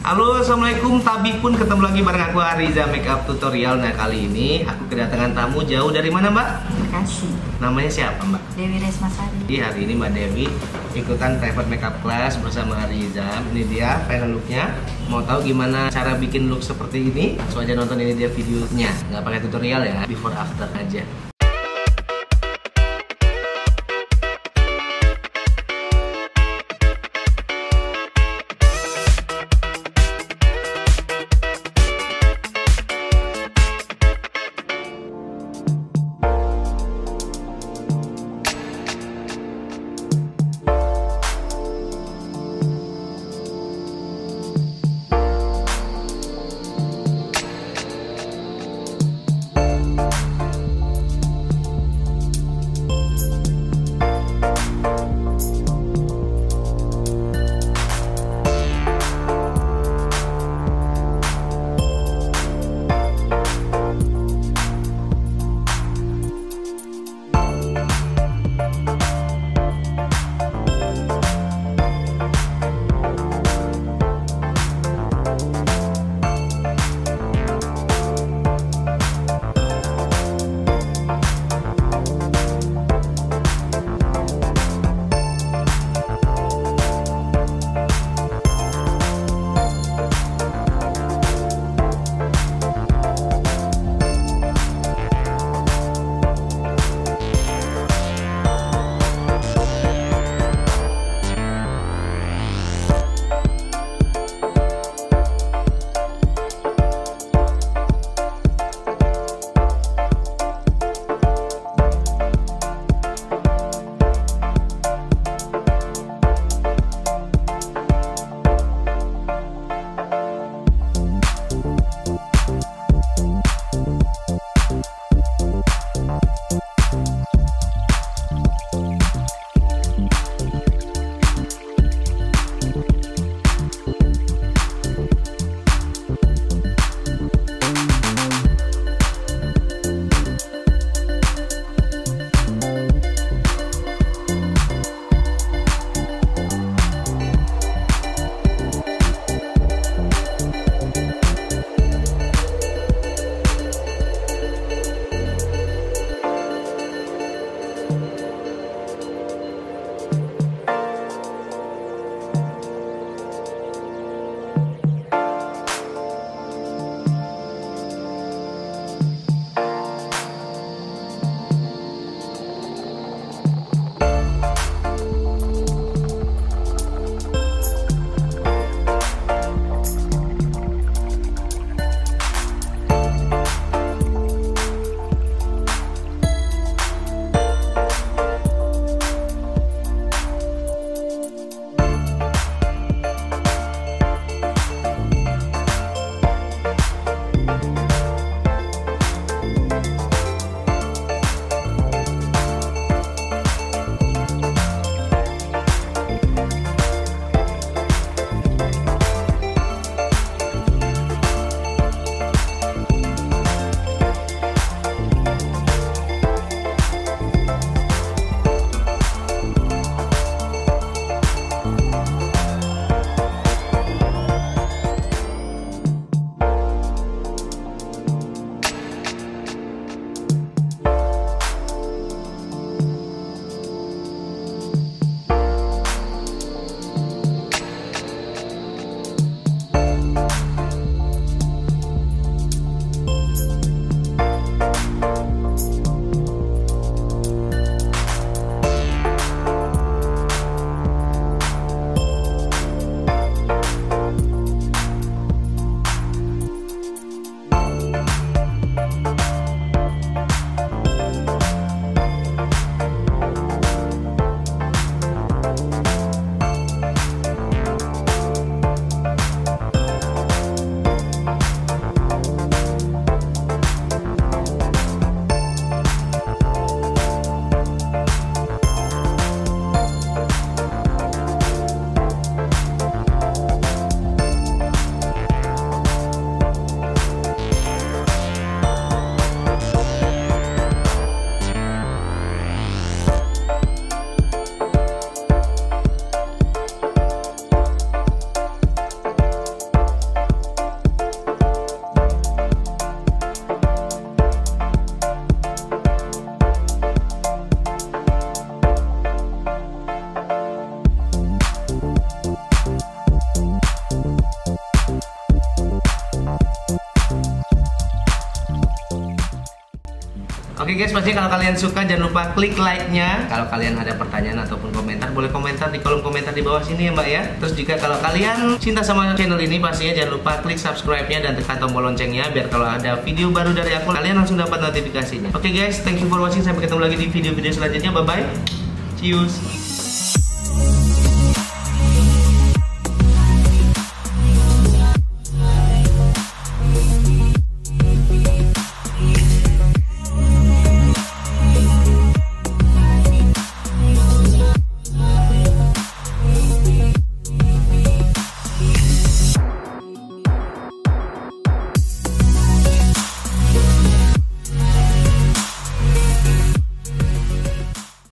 Halo, assalamualaikum. Tabi pun ketemu lagi bareng aku Ariza Makeup Tutorial. Nah kali ini aku kedatangan tamu jauh dari mana Mbak? Bekasi Namanya siapa Mbak? Dewi Resmasari Jadi hari ini Mbak Dewi ikutan private makeup class bersama Ariza. Ini dia final looknya. Mau tahu gimana cara bikin look seperti ini? Langsung aja nonton ini dia videonya. Nggak pakai tutorial ya, before after aja. Oke guys, pasti kalau kalian suka jangan lupa klik like-nya. Kalau kalian ada pertanyaan ataupun komentar, boleh komentar di kolom komentar di bawah sini ya Mbak ya. Terus juga kalau kalian cinta sama channel ini, pastinya jangan lupa klik subscribe-nya dan tekan tombol loncengnya biar kalau ada video baru dari aku, kalian langsung dapat notifikasinya. Oke guys, thank you for watching. Sampai ketemu lagi di video-video selanjutnya. Bye-bye. Cheers.